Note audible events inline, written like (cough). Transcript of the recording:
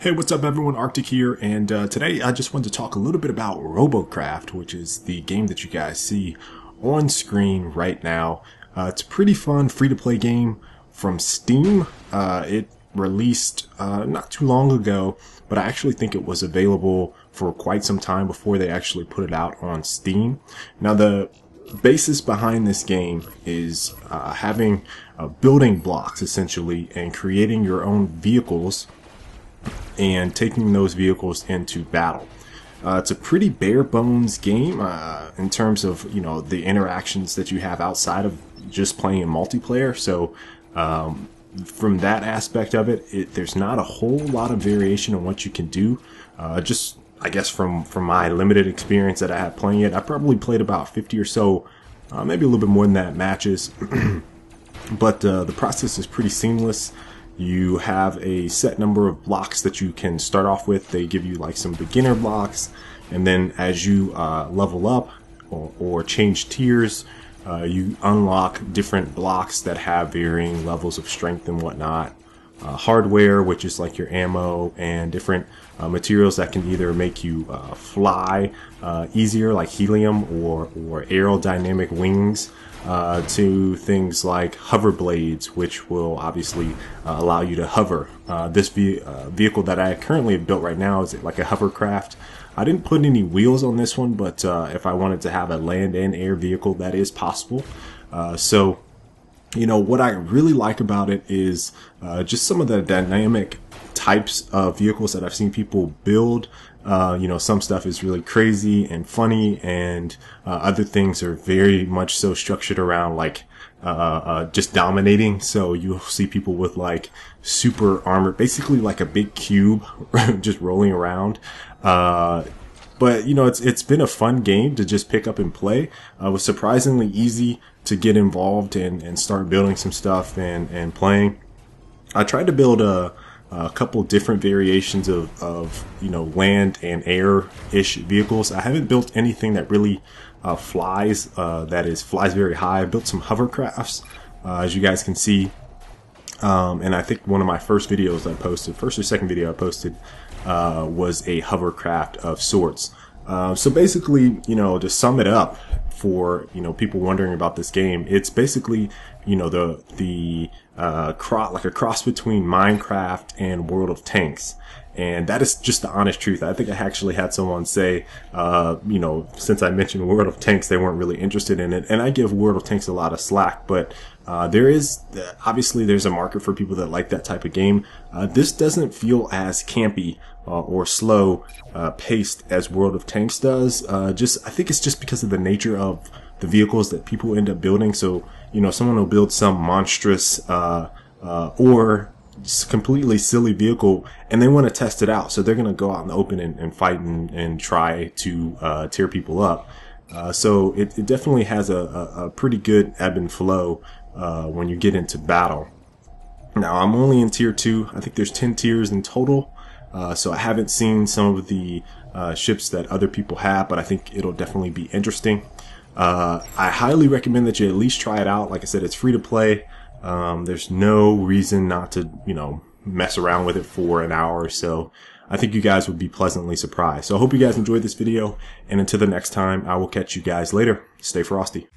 Hey, what's up everyone? Arctic here, and uh, today I just wanted to talk a little bit about Robocraft, which is the game that you guys see on screen right now. Uh, it's a pretty fun free-to-play game from Steam. Uh, it released uh, not too long ago, but I actually think it was available for quite some time before they actually put it out on Steam. Now the basis behind this game is uh, having uh, building blocks essentially and creating your own vehicles and taking those vehicles into battle. Uh, it's a pretty bare bones game uh, in terms of you know the interactions that you have outside of just playing in multiplayer. So um, from that aspect of it, it, there's not a whole lot of variation on what you can do. Uh, just I guess from from my limited experience that I had playing it, I probably played about 50 or so, uh, maybe a little bit more than that matches. (clears throat) but uh, the process is pretty seamless. You have a set number of blocks that you can start off with. They give you like some beginner blocks, and then as you uh, level up or, or change tiers, uh, you unlock different blocks that have varying levels of strength and whatnot. Uh, hardware, which is like your ammo and different uh, materials that can either make you uh, fly uh, easier, like helium, or or aerodynamic wings, uh, to things like hover blades, which will obviously uh, allow you to hover. Uh, this ve- uh, vehicle that I currently have built right now is like a hovercraft. I didn't put any wheels on this one, but uh, if I wanted to have a land and air vehicle, that is possible. Uh, so, you know, what I really like about it is just some of the dynamic types of vehicles that I've seen people build. Uh, you know, some stuff is really crazy and funny, and uh, other things are very much so structured around like uh, uh just dominating. So you'll see people with like super armor, basically like a big cube, (laughs) just rolling around. Uh, but you know, it's it's been a fun game to just pick up and play. Uh, it was surprisingly easy to get involved and, and start building some stuff and, and playing. I tried to build a a couple different variations of, of you know land and air ish vehicles. I haven't built anything that really uh, flies uh, that is flies very high. I built some hovercrafts, uh, as you guys can see. Um, and I think one of my first videos I posted, first or second video I posted, uh, was a hovercraft of sorts. Uh, so basically, you know, to sum it up for you know people wondering about this game, it's basically you know the the uh, cross like a cross between Minecraft and World of Tanks. And that is just the honest truth. I think I actually had someone say, uh, you know, since I mentioned World of Tanks, they weren't really interested in it. And I give World of Tanks a lot of slack, but uh, there is obviously there's a market for people that like that type of game. Uh, this doesn't feel as campy uh, or slow uh, paced as World of Tanks does. Uh, just I think it's just because of the nature of the vehicles that people end up building. So you know, someone will build some monstrous uh, or completely silly vehicle and they want to test it out. So they're going to go out in the open and, and fight and, and, try to uh, tear people up. Uh, so it, it, definitely has a, a, a, pretty good ebb and flow uh, when you get into battle. Now I'm only in tier two. I think there's 10 tiers in total. Uh, so I haven't seen some of the uh, ships that other people have, but I think it'll definitely be interesting. Uh, I highly recommend that you at least try it out. Like I said, it's free to play. Um, there's no reason not to, you know, mess around with it for an hour or so. I think you guys would be pleasantly surprised. So I hope you guys enjoyed this video. And until the next time, I will catch you guys later. Stay frosty.